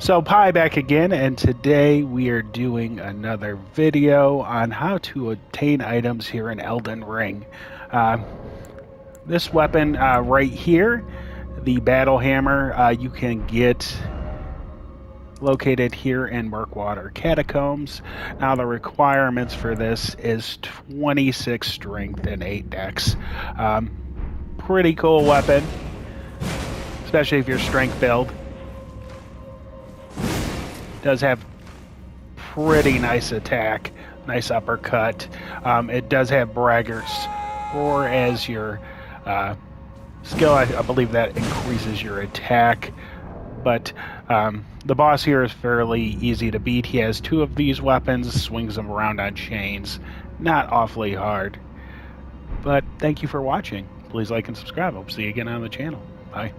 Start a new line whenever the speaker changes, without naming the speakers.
So Pi back again, and today we are doing another video on how to obtain items here in Elden Ring. Uh, this weapon uh, right here, the Battle Hammer, uh, you can get located here in Murkwater Catacombs. Now the requirements for this is 26 strength and 8 dex. Um, pretty cool weapon, especially if you're strength build does have pretty nice attack, nice uppercut. Um, it does have braggart's roar as your uh, skill. I, I, believe that increases your attack. But um, the boss here is fairly easy to beat. He has two of these weapons, swings them around on chains. Not awfully hard. But thank you for watching. Please like and subscribe. I'll see you again on the channel. Bye.